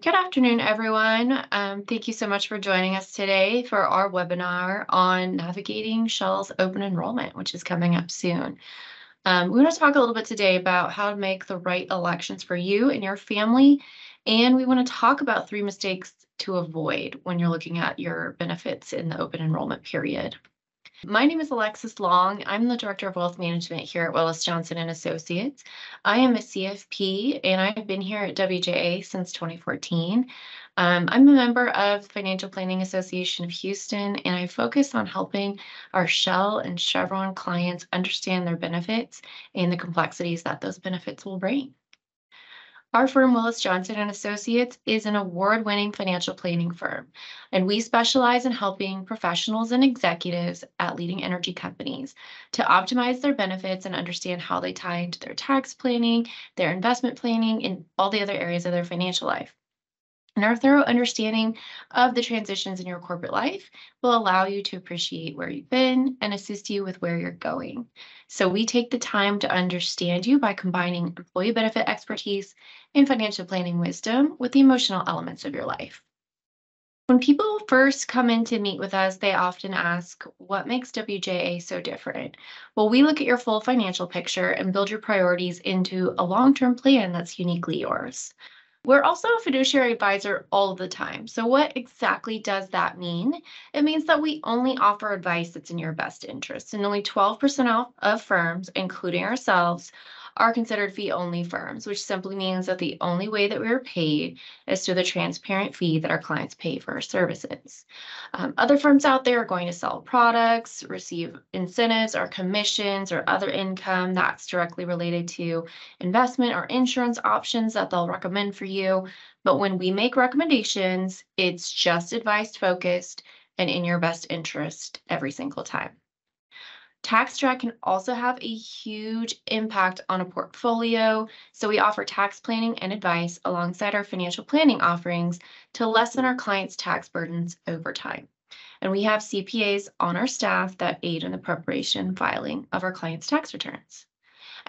Good afternoon, everyone. Um, thank you so much for joining us today for our webinar on navigating Shell's open enrollment, which is coming up soon. Um, we want to talk a little bit today about how to make the right elections for you and your family. And we want to talk about three mistakes to avoid when you're looking at your benefits in the open enrollment period. My name is Alexis Long. I'm the Director of Wealth Management here at Willis Johnson and Associates. I am a CFP and I've been here at WJA since 2014. Um, I'm a member of Financial Planning Association of Houston and I focus on helping our Shell and Chevron clients understand their benefits and the complexities that those benefits will bring. Our firm, Willis Johnson and Associates, is an award-winning financial planning firm, and we specialize in helping professionals and executives at leading energy companies to optimize their benefits and understand how they tie into their tax planning, their investment planning, and all the other areas of their financial life. And our thorough understanding of the transitions in your corporate life will allow you to appreciate where you've been and assist you with where you're going. So we take the time to understand you by combining employee benefit expertise and financial planning wisdom with the emotional elements of your life. When people first come in to meet with us, they often ask, what makes WJA so different? Well, we look at your full financial picture and build your priorities into a long-term plan that's uniquely yours. We're also a fiduciary advisor all the time. So, what exactly does that mean? It means that we only offer advice that's in your best interest, and only 12% of firms, including ourselves, are considered fee only firms, which simply means that the only way that we are paid is through the transparent fee that our clients pay for our services. Um, other firms out there are going to sell products, receive incentives or commissions or other income that's directly related to investment or insurance options that they'll recommend for you. But when we make recommendations, it's just advice focused and in your best interest every single time. Tax drag can also have a huge impact on a portfolio. So we offer tax planning and advice alongside our financial planning offerings to lessen our clients' tax burdens over time. And we have CPAs on our staff that aid in the preparation filing of our clients' tax returns.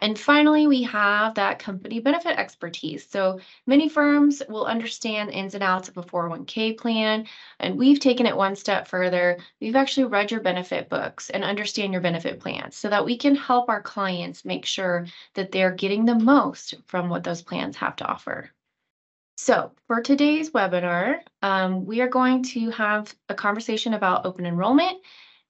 And finally, we have that company benefit expertise. So many firms will understand ins and outs of a 401k plan, and we've taken it one step further. We've actually read your benefit books and understand your benefit plans so that we can help our clients make sure that they're getting the most from what those plans have to offer. So for today's webinar, um, we are going to have a conversation about open enrollment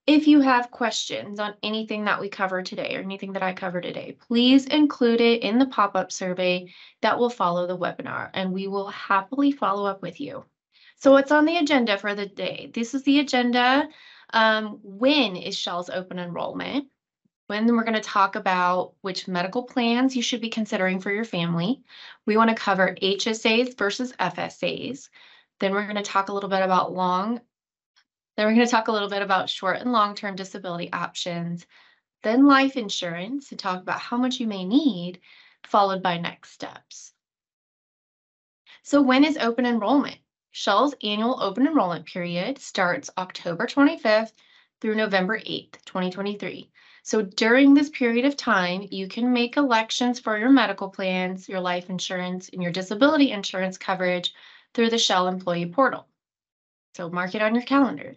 if you have questions on anything that we cover today or anything that I cover today, please include it in the pop-up survey that will follow the webinar and we will happily follow up with you. So what's on the agenda for the day? This is the agenda. Um, when is Shell's open enrollment? When we're going to talk about which medical plans you should be considering for your family. We want to cover HSAs versus FSAs. Then we're going to talk a little bit about long then we're going to talk a little bit about short and long-term disability options, then life insurance to talk about how much you may need, followed by next steps. So when is open enrollment? Shell's annual open enrollment period starts October 25th through November 8th, 2023. So during this period of time, you can make elections for your medical plans, your life insurance, and your disability insurance coverage through the Shell Employee Portal. So mark it on your calendar.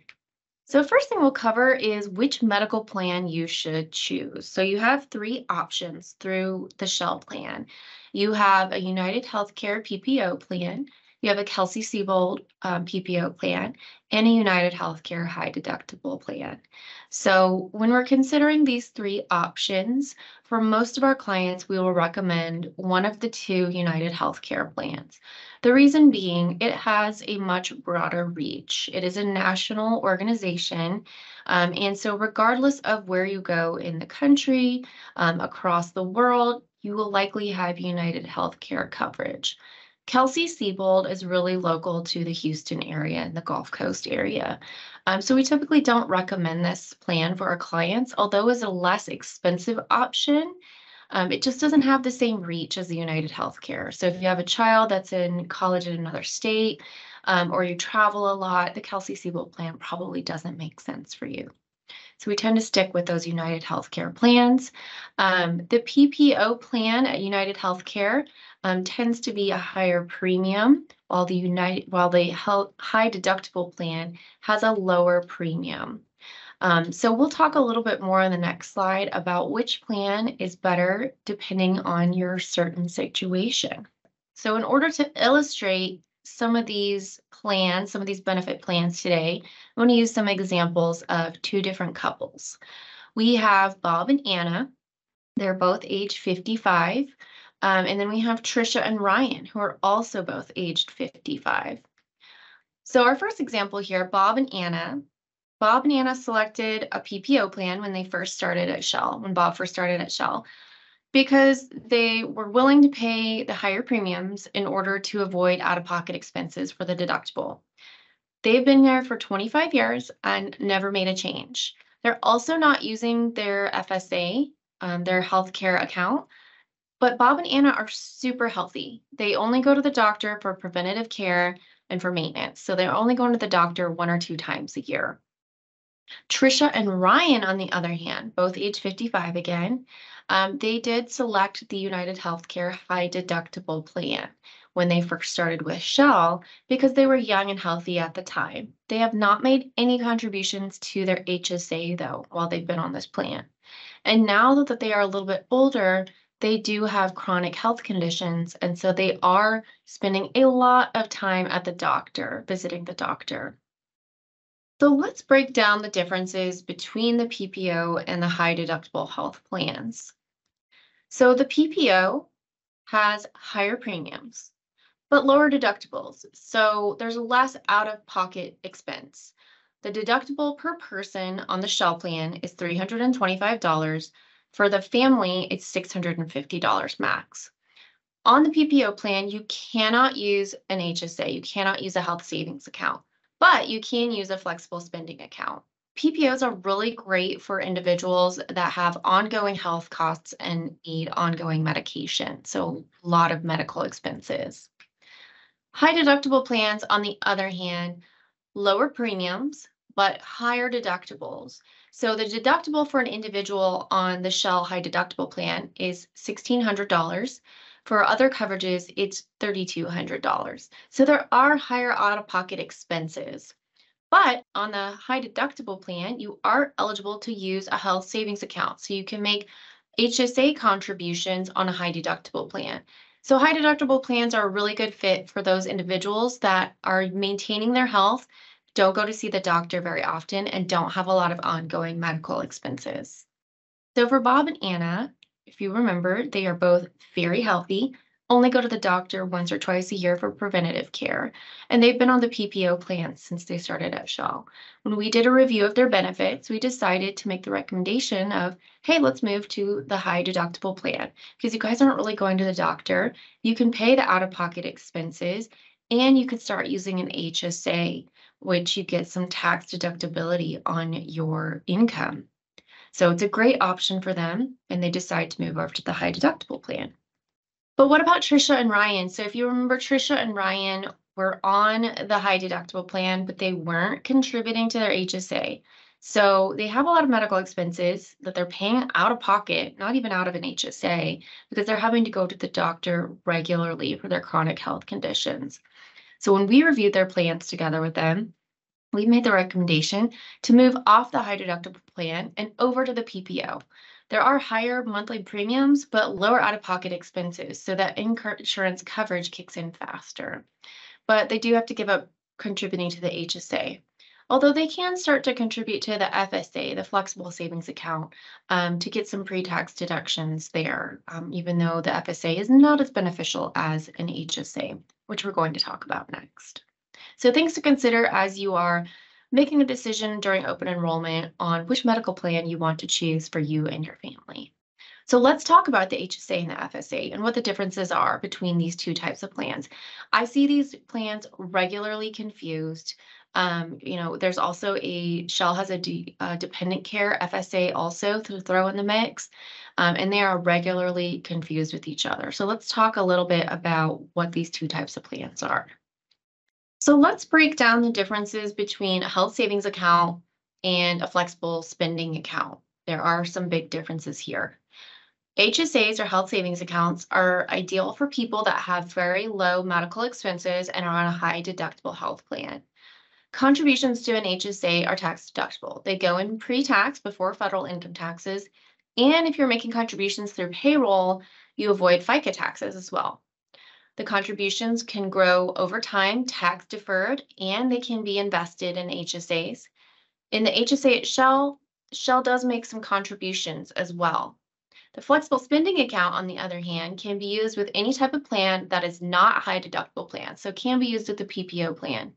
So first thing we'll cover is which medical plan you should choose. So you have three options through the Shell plan. You have a United Healthcare PPO plan, you have a Kelsey-Seybold um, PPO plan, and a United Healthcare high deductible plan. So when we're considering these three options, for most of our clients, we will recommend one of the two United Healthcare plans. The reason being, it has a much broader reach. It is a national organization. Um, and so, regardless of where you go in the country, um, across the world, you will likely have United Healthcare coverage. Kelsey-Seybold is really local to the Houston area and the Gulf Coast area. Um, so we typically don't recommend this plan for our clients, although it's a less expensive option um, it just doesn't have the same reach as the United Healthcare. So if you have a child that's in college in another state, um, or you travel a lot, the Kelsey-Seybold plan probably doesn't make sense for you. So we tend to stick with those United Healthcare plans. Um, the PPO plan at United Healthcare um, tends to be a higher premium, while the United while the health, high deductible plan has a lower premium. Um, so we'll talk a little bit more on the next slide about which plan is better depending on your certain situation. So in order to illustrate some of these plans, some of these benefit plans today, I'm going to use some examples of two different couples. We have Bob and Anna. They're both age 55. Um, and then we have Trisha and Ryan, who are also both aged 55. So our first example here, Bob and Anna. Bob and Anna selected a PPO plan when they first started at Shell, when Bob first started at Shell because they were willing to pay the higher premiums in order to avoid out of pocket expenses for the deductible. They've been there for 25 years and never made a change. They're also not using their FSA, um, their healthcare account, but Bob and Anna are super healthy. They only go to the doctor for preventative care and for maintenance. So they're only going to the doctor one or two times a year. Trisha and Ryan, on the other hand, both age 55 again, um, they did select the United Healthcare high deductible plan when they first started with Shell because they were young and healthy at the time. They have not made any contributions to their HSA though while they've been on this plan. And now that they are a little bit older, they do have chronic health conditions. And so they are spending a lot of time at the doctor, visiting the doctor. So let's break down the differences between the PPO and the high deductible health plans. So the PPO has higher premiums, but lower deductibles. So there's less out of pocket expense. The deductible per person on the Shell plan is $325. For the family, it's $650 max. On the PPO plan, you cannot use an HSA. You cannot use a health savings account but you can use a flexible spending account. PPOs are really great for individuals that have ongoing health costs and need ongoing medication, so a lot of medical expenses. High deductible plans, on the other hand, lower premiums, but higher deductibles. So the deductible for an individual on the Shell high deductible plan is $1,600. For other coverages, it's $3,200. So there are higher out-of-pocket expenses. But on the high deductible plan, you are eligible to use a health savings account. So you can make HSA contributions on a high deductible plan. So high deductible plans are a really good fit for those individuals that are maintaining their health, don't go to see the doctor very often, and don't have a lot of ongoing medical expenses. So for Bob and Anna, if you remember, they are both very healthy, only go to the doctor once or twice a year for preventative care, and they've been on the PPO plan since they started at Shell. When we did a review of their benefits, we decided to make the recommendation of, hey, let's move to the high deductible plan because you guys aren't really going to the doctor. You can pay the out of pocket expenses and you can start using an HSA, which you get some tax deductibility on your income. So it's a great option for them, and they decide to move over to the high deductible plan. But what about Trisha and Ryan? So if you remember, Trisha and Ryan were on the high deductible plan, but they weren't contributing to their HSA. So they have a lot of medical expenses that they're paying out of pocket, not even out of an HSA, because they're having to go to the doctor regularly for their chronic health conditions. So when we reviewed their plans together with them, we made the recommendation to move off the high deductible plan and over to the PPO. There are higher monthly premiums, but lower out of pocket expenses, so that insurance coverage kicks in faster. But they do have to give up contributing to the HSA. Although they can start to contribute to the FSA, the flexible savings account, um, to get some pre tax deductions there, um, even though the FSA is not as beneficial as an HSA, which we're going to talk about next. So things to consider as you are making a decision during open enrollment on which medical plan you want to choose for you and your family. So let's talk about the HSA and the FSA and what the differences are between these two types of plans. I see these plans regularly confused. Um, you know, there's also a Shell has a de, dependent care FSA also to throw in the mix, um, and they are regularly confused with each other. So let's talk a little bit about what these two types of plans are. So let's break down the differences between a health savings account and a flexible spending account. There are some big differences here. HSAs or health savings accounts are ideal for people that have very low medical expenses and are on a high deductible health plan. Contributions to an HSA are tax deductible. They go in pre-tax before federal income taxes. And if you're making contributions through payroll, you avoid FICA taxes as well. The contributions can grow over time, tax deferred, and they can be invested in HSAs. In the HSA Shell, Shell does make some contributions as well. The flexible spending account, on the other hand, can be used with any type of plan that is not a high deductible plan, so can be used with the PPO plan.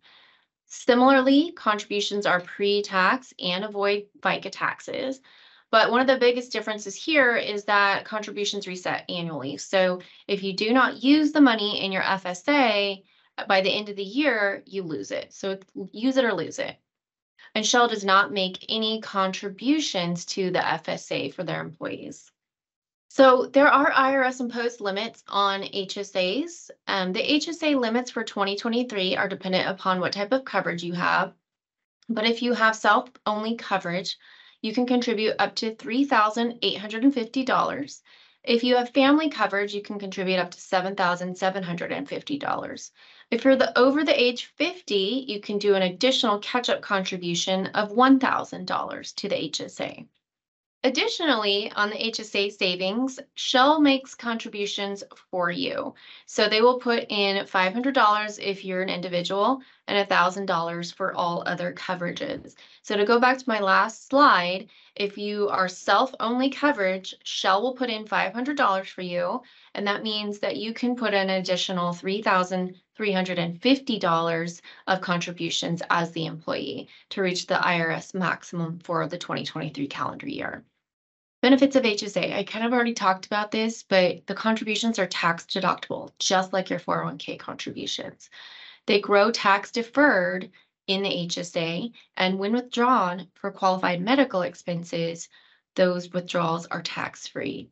Similarly, contributions are pre-tax and avoid FICA taxes. But one of the biggest differences here is that contributions reset annually. So if you do not use the money in your FSA by the end of the year, you lose it. So use it or lose it. And Shell does not make any contributions to the FSA for their employees. So there are IRS imposed limits on HSAs. Um, the HSA limits for 2023 are dependent upon what type of coverage you have. But if you have self-only coverage, you can contribute up to $3,850. If you have family coverage, you can contribute up to $7,750. If you're the over the age 50, you can do an additional catch-up contribution of $1,000 to the HSA. Additionally, on the HSA savings, Shell makes contributions for you. So they will put in $500 if you're an individual and $1,000 for all other coverages. So to go back to my last slide, if you are self-only coverage, Shell will put in $500 for you, and that means that you can put an additional $3,350 of contributions as the employee to reach the IRS maximum for the 2023 calendar year. Benefits of HSA. I kind of already talked about this, but the contributions are tax deductible, just like your 401k contributions. They grow tax deferred in the HSA, and when withdrawn for qualified medical expenses, those withdrawals are tax free.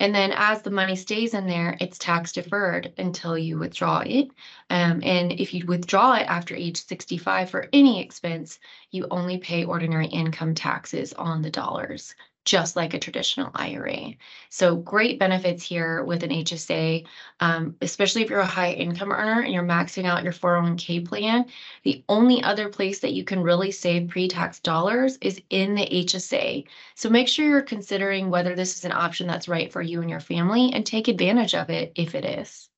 And then as the money stays in there, it's tax deferred until you withdraw it. Um, and if you withdraw it after age 65 for any expense, you only pay ordinary income taxes on the dollars just like a traditional IRA. So great benefits here with an HSA, um, especially if you're a high income earner and you're maxing out your 401k plan. The only other place that you can really save pre-tax dollars is in the HSA. So make sure you're considering whether this is an option that's right for you and your family and take advantage of it if it is.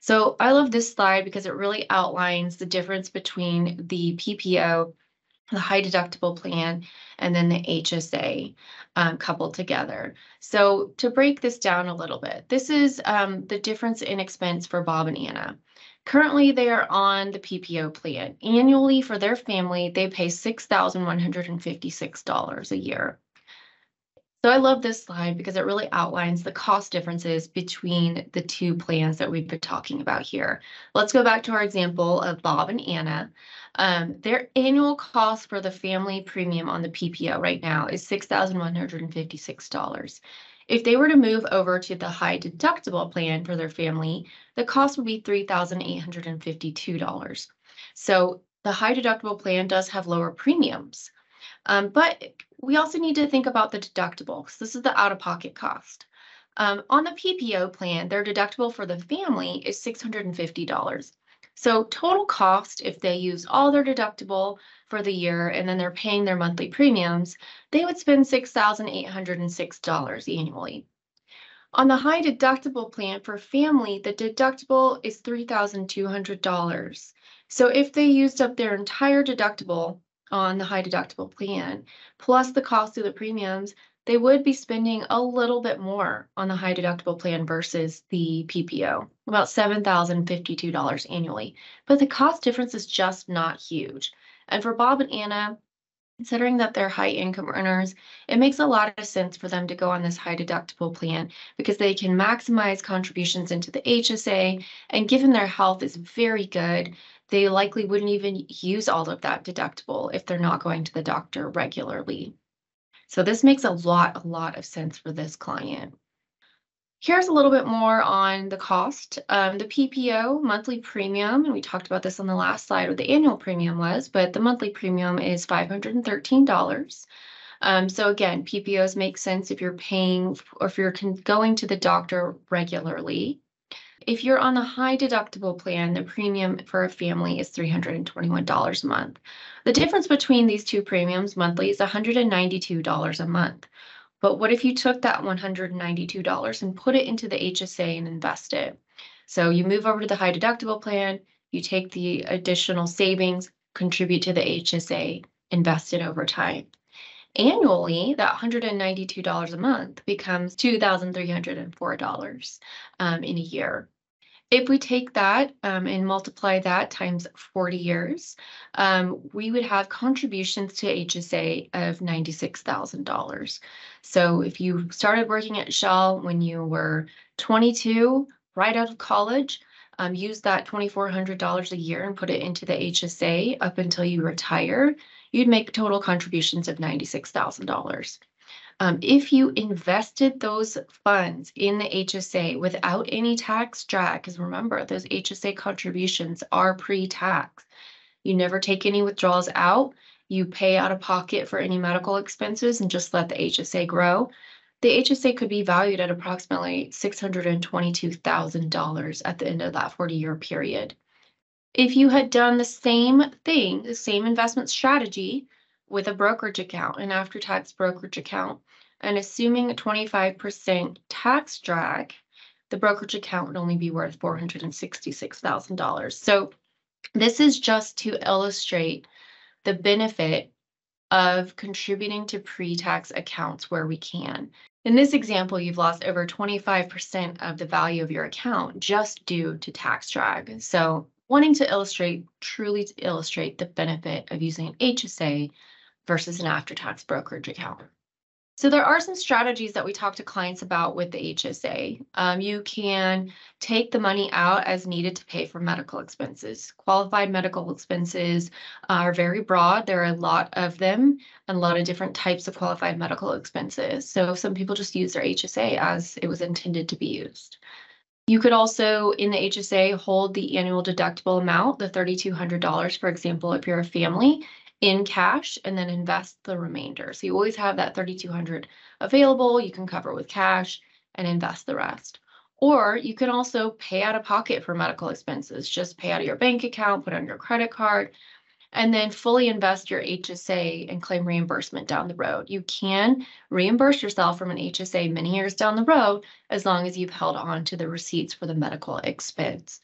So I love this slide because it really outlines the difference between the PPO the high deductible plan, and then the HSA um, coupled together. So to break this down a little bit, this is um, the difference in expense for Bob and Anna. Currently, they are on the PPO plan. Annually for their family, they pay $6,156 a year. So I love this slide because it really outlines the cost differences between the two plans that we've been talking about here. Let's go back to our example of Bob and Anna. Um, their annual cost for the family premium on the PPO right now is $6,156. If they were to move over to the high deductible plan for their family, the cost would be $3,852. So the high deductible plan does have lower premiums. Um, but we also need to think about the deductible because this is the out-of-pocket cost. Um, on the PPO plan, their deductible for the family is $650. So total cost, if they use all their deductible for the year and then they're paying their monthly premiums, they would spend $6,806 annually. On the high deductible plan for family, the deductible is $3,200. So if they used up their entire deductible, on the high deductible plan, plus the cost of the premiums, they would be spending a little bit more on the high deductible plan versus the PPO, about $7,052 annually. But the cost difference is just not huge. And for Bob and Anna, considering that they're high income earners, it makes a lot of sense for them to go on this high deductible plan because they can maximize contributions into the HSA. And given their health is very good, they likely wouldn't even use all of that deductible if they're not going to the doctor regularly. So this makes a lot, a lot of sense for this client. Here's a little bit more on the cost. Um, the PPO monthly premium, and we talked about this on the last slide, what the annual premium was, but the monthly premium is $513. Um, so again, PPOs make sense if you're paying or if you're going to the doctor regularly. If you're on the high deductible plan, the premium for a family is $321 a month. The difference between these two premiums monthly is $192 a month. But what if you took that $192 and put it into the HSA and invest it? So you move over to the high deductible plan, you take the additional savings, contribute to the HSA, invest it over time. Annually, that $192 a month becomes $2,304 um, in a year. If we take that um, and multiply that times 40 years, um, we would have contributions to HSA of $96,000. So if you started working at Shell when you were 22, right out of college, um, use that $2,400 a year and put it into the HSA up until you retire, you'd make total contributions of $96,000. Um, if you invested those funds in the HSA without any tax drag, because remember, those HSA contributions are pre-tax. You never take any withdrawals out. You pay out of pocket for any medical expenses and just let the HSA grow. The HSA could be valued at approximately $622,000 at the end of that 40 year period. If you had done the same thing, the same investment strategy, with a brokerage account, an after tax brokerage account, and assuming a 25% tax drag, the brokerage account would only be worth $466,000. So this is just to illustrate the benefit of contributing to pre-tax accounts where we can. In this example, you've lost over 25% of the value of your account just due to tax drag. So wanting to illustrate, truly to illustrate the benefit of using an HSA versus an after-tax brokerage account. So there are some strategies that we talk to clients about with the HSA. Um, you can take the money out as needed to pay for medical expenses. Qualified medical expenses are very broad. There are a lot of them and a lot of different types of qualified medical expenses. So some people just use their HSA as it was intended to be used. You could also, in the HSA, hold the annual deductible amount, the $3,200, for example, if you're a family, in cash and then invest the remainder. So you always have that 3200 available. You can cover with cash and invest the rest. Or you can also pay out of pocket for medical expenses. Just pay out of your bank account, put on your credit card, and then fully invest your HSA and claim reimbursement down the road. You can reimburse yourself from an HSA many years down the road as long as you've held on to the receipts for the medical expense.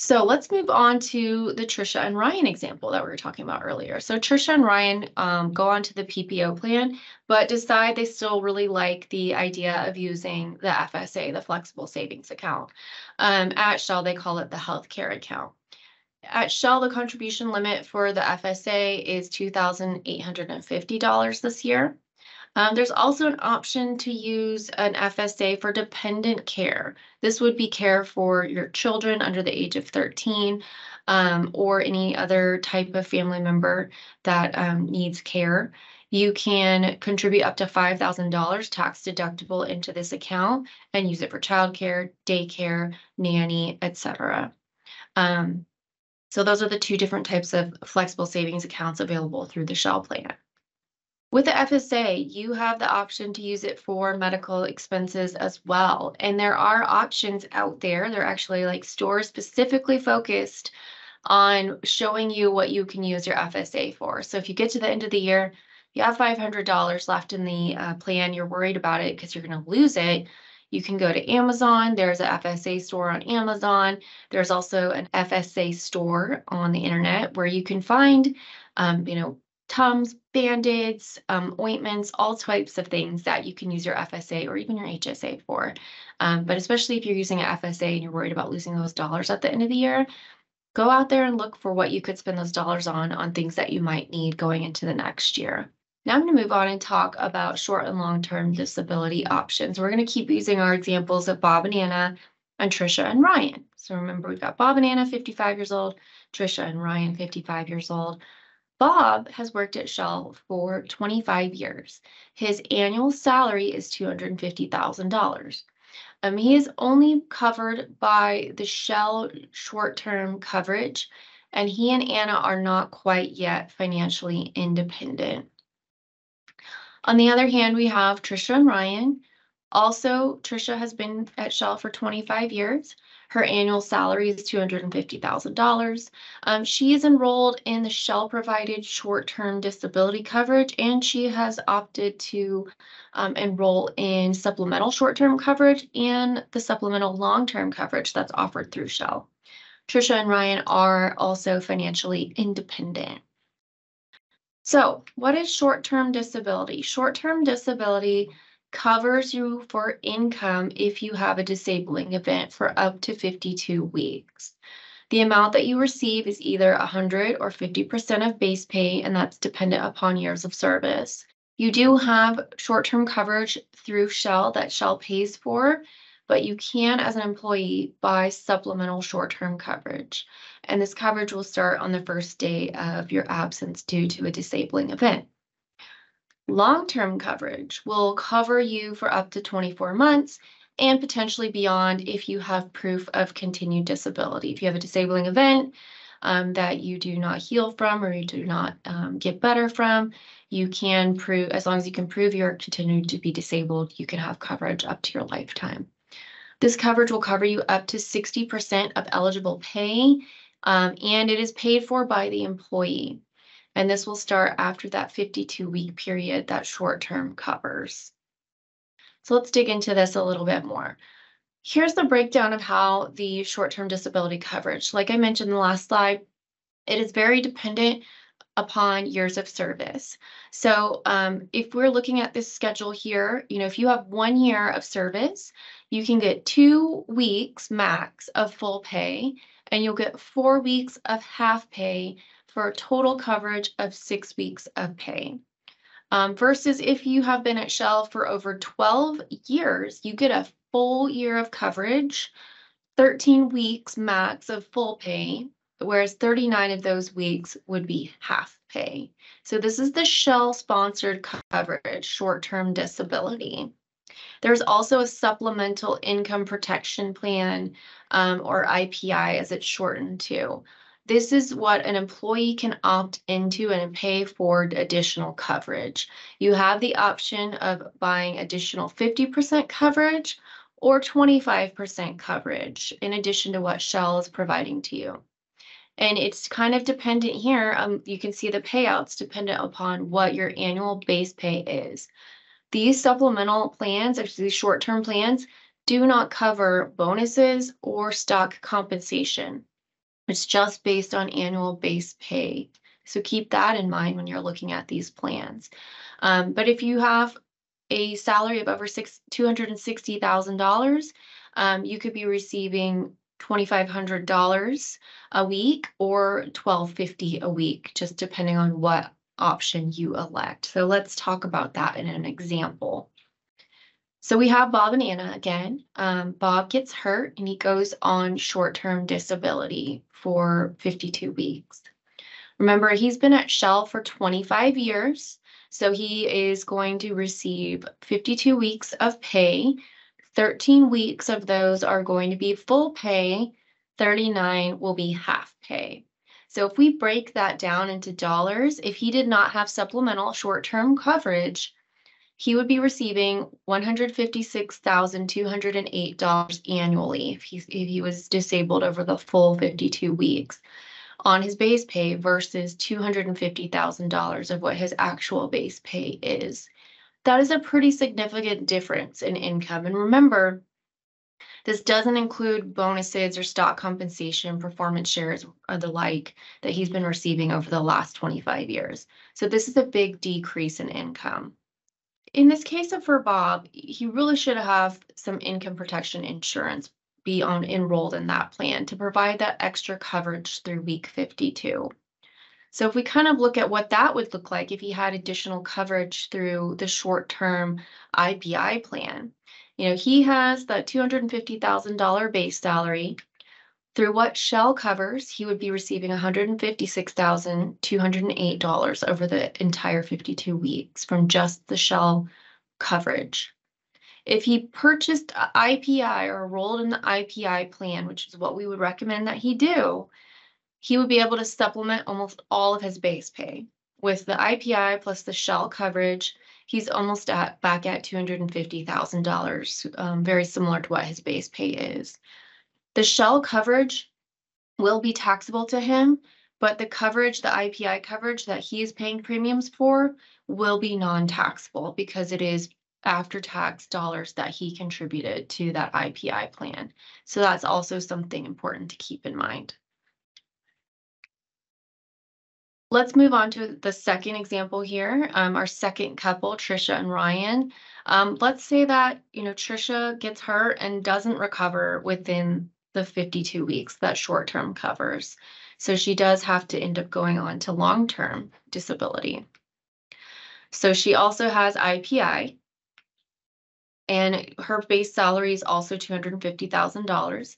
So let's move on to the Trisha and Ryan example that we were talking about earlier. So Trisha and Ryan um, go on to the PPO plan, but decide they still really like the idea of using the FSA, the flexible savings account. Um, at Shell, they call it the healthcare account. At Shell, the contribution limit for the FSA is $2,850 this year. Um, there's also an option to use an FSA for dependent care. This would be care for your children under the age of 13 um, or any other type of family member that um, needs care. You can contribute up to $5,000 tax deductible into this account and use it for childcare, daycare, nanny, etc. Um, so those are the two different types of flexible savings accounts available through the Shell plan. With the FSA, you have the option to use it for medical expenses as well. And there are options out there. They're actually like stores specifically focused on showing you what you can use your FSA for. So if you get to the end of the year, you have $500 left in the uh, plan, you're worried about it because you're going to lose it. You can go to Amazon. There's a FSA store on Amazon. There's also an FSA store on the internet where you can find, um, you know, Tums, Band-Aids, um, ointments, all types of things that you can use your FSA or even your HSA for. Um, but especially if you're using an FSA and you're worried about losing those dollars at the end of the year, go out there and look for what you could spend those dollars on, on things that you might need going into the next year. Now I'm going to move on and talk about short and long-term disability options. We're going to keep using our examples of Bob and Anna and Trisha and Ryan. So remember, we've got Bob and Anna, 55 years old, Trisha and Ryan, 55 years old. Bob has worked at Shell for 25 years. His annual salary is $250,000. Um, he is only covered by the Shell short-term coverage, and he and Anna are not quite yet financially independent. On the other hand, we have Trisha and Ryan. Also, Trisha has been at Shell for 25 years. Her annual salary is $250,000. Um, she is enrolled in the Shell provided short-term disability coverage, and she has opted to um, enroll in supplemental short-term coverage and the supplemental long-term coverage that's offered through Shell. Trisha and Ryan are also financially independent. So what is short-term disability? Short-term disability covers you for income if you have a disabling event for up to 52 weeks. The amount that you receive is either 100 or 50% of base pay, and that's dependent upon years of service. You do have short-term coverage through Shell that Shell pays for, but you can, as an employee, buy supplemental short-term coverage. And this coverage will start on the first day of your absence due to a disabling event. Long-term coverage will cover you for up to 24 months and potentially beyond if you have proof of continued disability. If you have a disabling event um, that you do not heal from or you do not um, get better from, you can prove, as long as you can prove you're continuing to be disabled, you can have coverage up to your lifetime. This coverage will cover you up to 60% of eligible pay, um, and it is paid for by the employee. And this will start after that 52 week period that short term covers. So let's dig into this a little bit more. Here's the breakdown of how the short term disability coverage, like I mentioned in the last slide, it is very dependent upon years of service. So um, if we're looking at this schedule here, you know, if you have one year of service, you can get two weeks max of full pay, and you'll get four weeks of half pay for a total coverage of six weeks of pay. Um, versus if you have been at Shell for over 12 years, you get a full year of coverage, 13 weeks max of full pay, whereas 39 of those weeks would be half pay. So this is the Shell sponsored coverage, short-term disability. There's also a supplemental income protection plan um, or IPI as it's shortened to. This is what an employee can opt into and pay for additional coverage. You have the option of buying additional 50% coverage or 25% coverage in addition to what Shell is providing to you. And it's kind of dependent here. Um, you can see the payouts dependent upon what your annual base pay is. These supplemental plans, actually these short-term plans, do not cover bonuses or stock compensation. It's just based on annual base pay. So keep that in mind when you're looking at these plans. Um, but if you have a salary of over six two hundred and sixty thousand dollars, um, you could be receiving $2,500 a week or 1,250 a week, just depending on what option you elect. So let's talk about that in an example. So we have Bob and Anna again. Um, Bob gets hurt and he goes on short-term disability for 52 weeks. Remember, he's been at Shell for 25 years, so he is going to receive 52 weeks of pay 13 weeks of those are going to be full pay, 39 will be half pay. So if we break that down into dollars, if he did not have supplemental short-term coverage, he would be receiving $156,208 annually if he, if he was disabled over the full 52 weeks on his base pay versus $250,000 of what his actual base pay is that is a pretty significant difference in income. And remember, this doesn't include bonuses or stock compensation, performance shares, or the like that he's been receiving over the last 25 years. So this is a big decrease in income. In this case of for Bob, he really should have some income protection insurance be on enrolled in that plan to provide that extra coverage through week 52. So if we kind of look at what that would look like if he had additional coverage through the short-term IPI plan, you know, he has that $250,000 base salary. Through what Shell covers, he would be receiving $156,208 over the entire 52 weeks from just the Shell coverage. If he purchased IPI or enrolled in the IPI plan, which is what we would recommend that he do, he would be able to supplement almost all of his base pay. With the IPI plus the shell coverage, he's almost at back at two hundred and fifty thousand dollars, um, very similar to what his base pay is. The shell coverage will be taxable to him, but the coverage, the IPI coverage that he is paying premiums for will be non-taxable because it is after-tax dollars that he contributed to that IPI plan. So that's also something important to keep in mind. Let's move on to the second example here. Um, our second couple, Trisha and Ryan. Um, let's say that, you know, Trisha gets hurt and doesn't recover within the 52 weeks that short-term covers. So she does have to end up going on to long-term disability. So she also has IPI. And her base salary is also $250,000.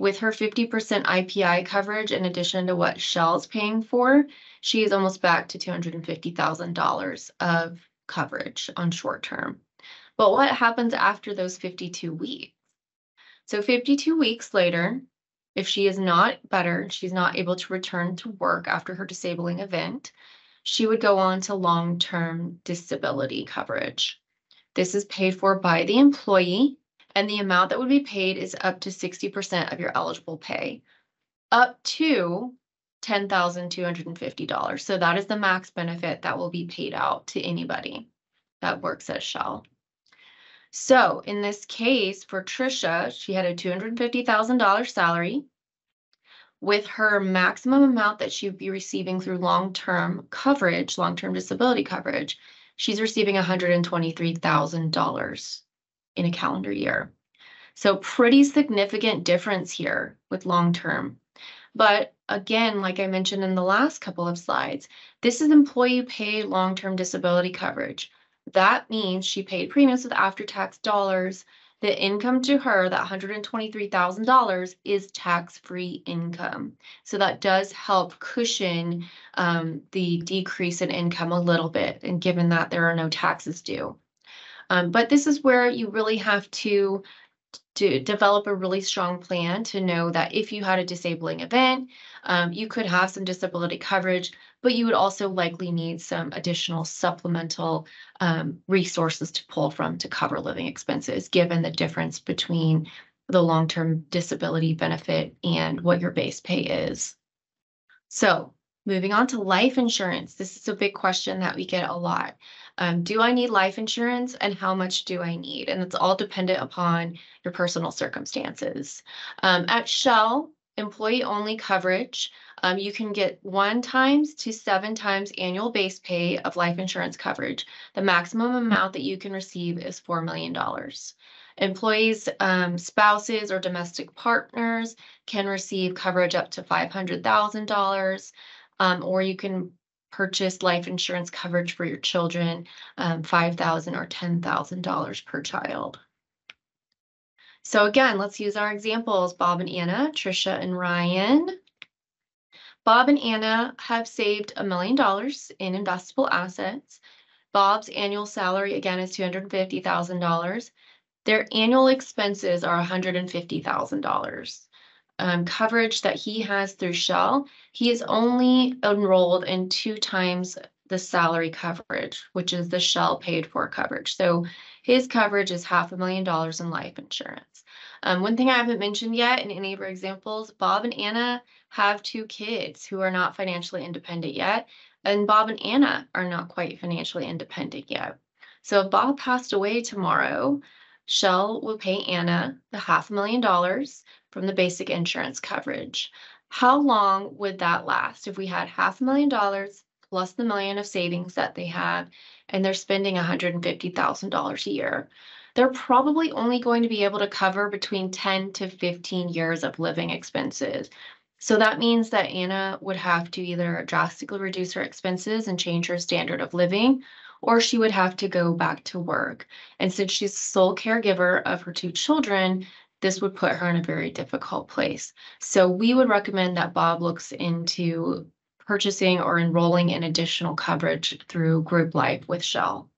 With her 50% IPI coverage, in addition to what Shell's paying for, she is almost back to $250,000 of coverage on short term. But what happens after those 52 weeks? So 52 weeks later, if she is not better, she's not able to return to work after her disabling event, she would go on to long-term disability coverage. This is paid for by the employee, and the amount that would be paid is up to 60% of your eligible pay, up to $10,250. So that is the max benefit that will be paid out to anybody that works at Shell. So in this case for Trisha, she had a $250,000 salary with her maximum amount that she would be receiving through long-term coverage, long-term disability coverage, she's receiving $123,000 in a calendar year. So pretty significant difference here with long-term. But again, like I mentioned in the last couple of slides, this is employee paid long-term disability coverage. That means she paid premiums with after-tax dollars the income to her, that $123,000 is tax-free income. So that does help cushion um, the decrease in income a little bit, and given that there are no taxes due. Um, but this is where you really have to to develop a really strong plan to know that if you had a disabling event, um, you could have some disability coverage, but you would also likely need some additional supplemental um, resources to pull from to cover living expenses, given the difference between the long-term disability benefit and what your base pay is. So moving on to life insurance. This is a big question that we get a lot. Um, do I need life insurance and how much do I need? And it's all dependent upon your personal circumstances. Um, at Shell, employee only coverage, um, you can get one times to seven times annual base pay of life insurance coverage. The maximum amount that you can receive is $4 million. Employees, um, spouses, or domestic partners can receive coverage up to $500,000, um, or you can purchase life insurance coverage for your children, um, $5,000 or $10,000 per child. So again, let's use our examples, Bob and Anna, Trisha and Ryan. Bob and Anna have saved a million dollars in investable assets. Bob's annual salary again is $250,000. Their annual expenses are $150,000 um, coverage that he has through Shell, he is only enrolled in two times the salary coverage, which is the Shell paid for coverage. So his coverage is half a million dollars in life insurance. Um, one thing I haven't mentioned yet in any of our examples, Bob and Anna have two kids who are not financially independent yet, and Bob and Anna are not quite financially independent yet. So if Bob passed away tomorrow, Shell will pay Anna the half a million dollars from the basic insurance coverage. How long would that last if we had half a million dollars plus the million of savings that they have and they're spending $150,000 a year? They're probably only going to be able to cover between 10 to 15 years of living expenses. So that means that Anna would have to either drastically reduce her expenses and change her standard of living, or she would have to go back to work. And since she's sole caregiver of her two children, this would put her in a very difficult place. So we would recommend that Bob looks into purchasing or enrolling in additional coverage through group life with Shell.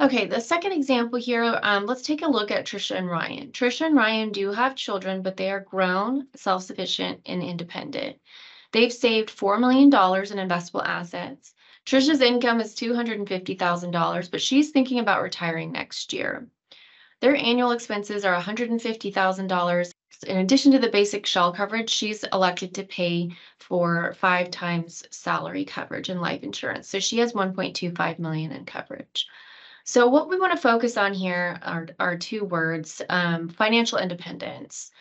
Okay, the second example here, um, let's take a look at Trisha and Ryan. Trisha and Ryan do have children, but they are grown, self-sufficient, and independent. They've saved $4 million in investable assets. Trisha's income is $250,000, but she's thinking about retiring next year. Their annual expenses are $150,000. In addition to the basic shell coverage, she's elected to pay for five times salary coverage in life insurance. So she has 1.25 million in coverage. So what we want to focus on here are, are two words, um, financial independence.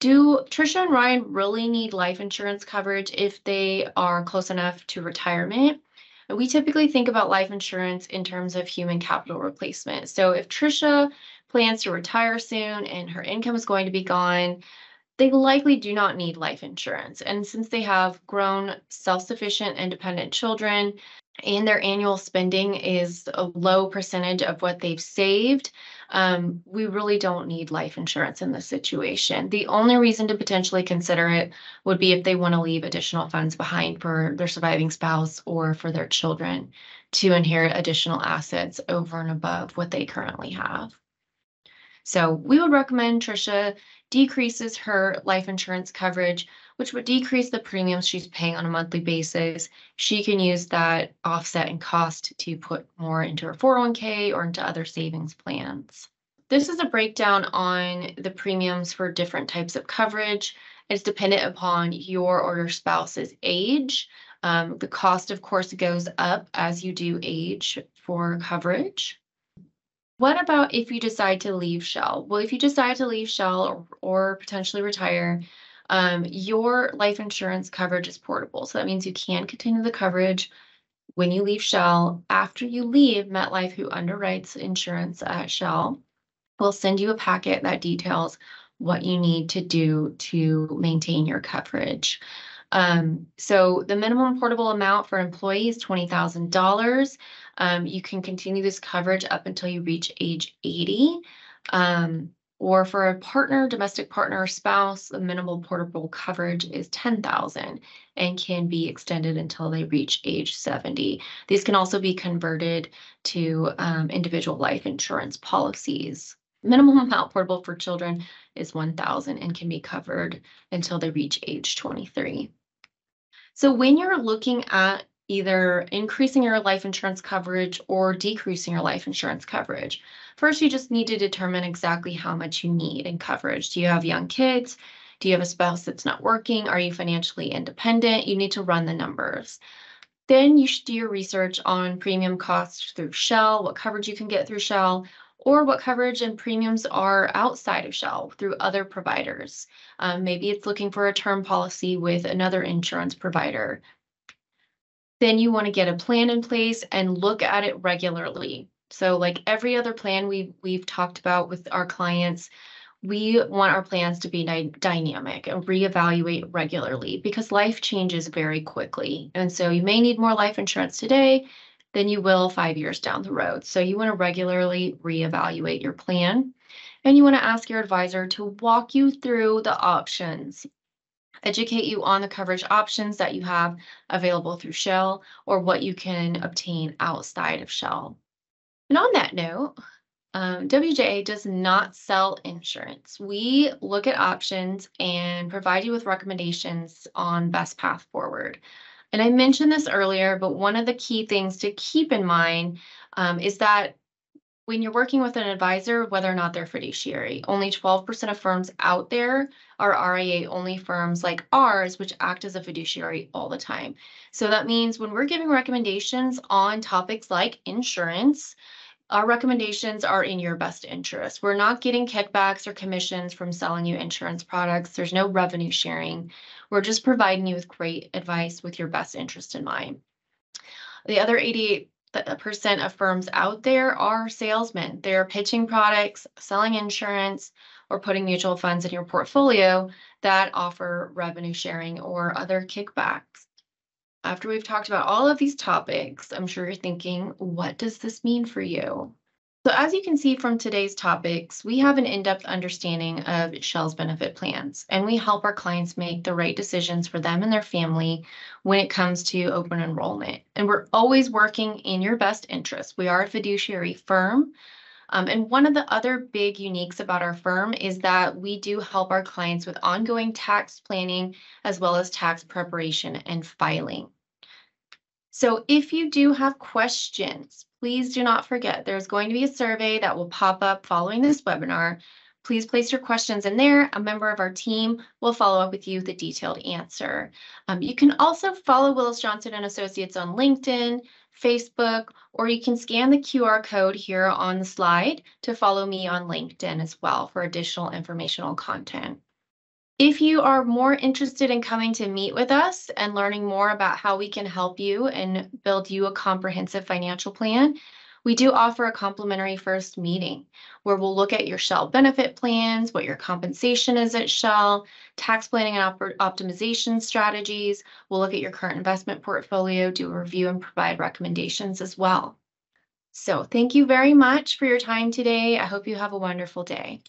Do Trisha and Ryan really need life insurance coverage if they are close enough to retirement? We typically think about life insurance in terms of human capital replacement. So if Trisha plans to retire soon and her income is going to be gone, they likely do not need life insurance. And since they have grown self sufficient, independent children, and their annual spending is a low percentage of what they've saved, um, we really don't need life insurance in this situation. The only reason to potentially consider it would be if they want to leave additional funds behind for their surviving spouse or for their children to inherit additional assets over and above what they currently have. So we would recommend Trisha decreases her life insurance coverage, which would decrease the premiums she's paying on a monthly basis. She can use that offset in cost to put more into her 401k or into other savings plans. This is a breakdown on the premiums for different types of coverage. It's dependent upon your or your spouse's age. Um, the cost, of course, goes up as you do age for coverage. What about if you decide to leave Shell? Well, if you decide to leave Shell or, or potentially retire, um, your life insurance coverage is portable. So that means you can continue the coverage when you leave Shell. After you leave, MetLife, who underwrites insurance at Shell, will send you a packet that details what you need to do to maintain your coverage. Um, so the minimum portable amount for employees $20,000. Um, you can continue this coverage up until you reach age 80. Um, or for a partner, domestic partner or spouse, the minimal portable coverage is 10,000 and can be extended until they reach age 70. These can also be converted to um, individual life insurance policies. Minimum amount portable for children is 1,000 and can be covered until they reach age 23. So when you're looking at either increasing your life insurance coverage or decreasing your life insurance coverage. First, you just need to determine exactly how much you need in coverage. Do you have young kids? Do you have a spouse that's not working? Are you financially independent? You need to run the numbers. Then you should do your research on premium costs through Shell, what coverage you can get through Shell, or what coverage and premiums are outside of Shell through other providers. Um, maybe it's looking for a term policy with another insurance provider then you want to get a plan in place and look at it regularly. So like every other plan we've we've talked about with our clients, we want our plans to be dynamic and reevaluate regularly because life changes very quickly. And so you may need more life insurance today than you will five years down the road. So you want to regularly reevaluate your plan and you want to ask your advisor to walk you through the options educate you on the coverage options that you have available through Shell or what you can obtain outside of Shell. And on that note, um, WJA does not sell insurance. We look at options and provide you with recommendations on best path forward. And I mentioned this earlier, but one of the key things to keep in mind um, is that when you're working with an advisor, whether or not they're fiduciary. Only 12% of firms out there are RIA only firms like ours, which act as a fiduciary all the time. So that means when we're giving recommendations on topics like insurance, our recommendations are in your best interest. We're not getting kickbacks or commissions from selling you insurance products. There's no revenue sharing. We're just providing you with great advice with your best interest in mind. The other 88 percent of firms out there are salesmen. They're pitching products, selling insurance, or putting mutual funds in your portfolio that offer revenue sharing or other kickbacks. After we've talked about all of these topics, I'm sure you're thinking, what does this mean for you? So as you can see from today's topics, we have an in-depth understanding of Shell's benefit plans, and we help our clients make the right decisions for them and their family when it comes to open enrollment. And we're always working in your best interest. We are a fiduciary firm. Um, and one of the other big uniques about our firm is that we do help our clients with ongoing tax planning as well as tax preparation and filing. So if you do have questions, please do not forget there's going to be a survey that will pop up following this webinar. Please place your questions in there. A member of our team will follow up with you with a detailed answer. Um, you can also follow Willis Johnson and Associates on LinkedIn, Facebook, or you can scan the QR code here on the slide to follow me on LinkedIn as well for additional informational content. If you are more interested in coming to meet with us and learning more about how we can help you and build you a comprehensive financial plan, we do offer a complimentary first meeting where we'll look at your Shell benefit plans, what your compensation is at Shell, tax planning and op optimization strategies. We'll look at your current investment portfolio, do a review, and provide recommendations as well. So thank you very much for your time today. I hope you have a wonderful day.